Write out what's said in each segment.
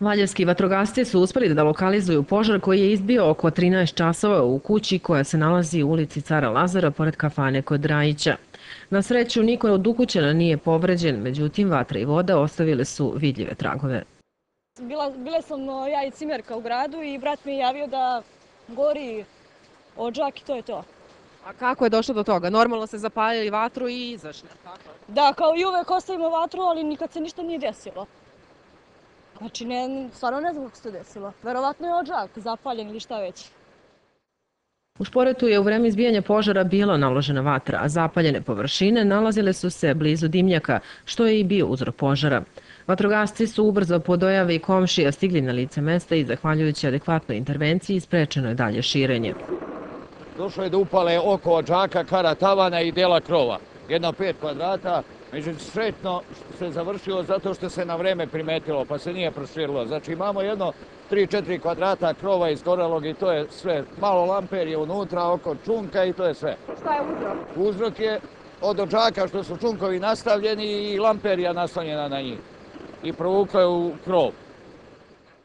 Valjevski vatrogasci su uspeli da lokalizuju požar koji je izbio oko 13 časova u kući koja se nalazi u ulici Cara Lazara pored kafane kod Drajića. Na sreću, niko od ukućena nije povređen, međutim, vatra i voda ostavile su vidljive tragove. Bile sam ja i cimerka u gradu i brat mi je javio da gori ođak i to je to. A kako je došlo do toga? Normalno se zapalili vatru i izašli. Da, kao i uvek ostavimo vatru, ali nikad se ništa nije desilo. Znači, ne, stvarno ne znam kako se to desilo. Verovatno je ođak zapaljen ili šta već. U šporetu je u vreme izbijanja požara bilo naložena vatra, a zapaljene površine nalazile su se blizu dimnjaka, što je i bio uzrok požara. Vatrogasci su ubrzo po dojavi komšija stigli na lice mesta i zahvaljujući adekvatnoj intervenciji sprečeno je dalje širenje. Došlo je da upale oko ođaka, kara tavana i dela krova. Jedno pet kvadrata, Međutim, sretno se završilo zato što se na vreme primetilo, pa se nije proširilo. Znači, imamo jedno 3-4 kvadrata krova izgorelog i to je sve. Malo lamper je unutra, oko čunka i to je sve. Šta je uzrok? Uzrok je od ođaka što su čunkovi nastavljeni i lamperija nastavljena na njih. I provukla je u krov.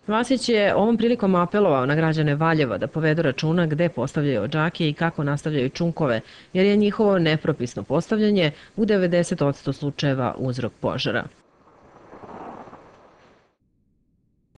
Vasić je ovom prilikom apelovao na građane Valjeva da povedu računa gde postavljaju ođake i kako nastavljaju čunkove, jer je njihovo nepropisno postavljanje u 90% slučajeva uzrok požara.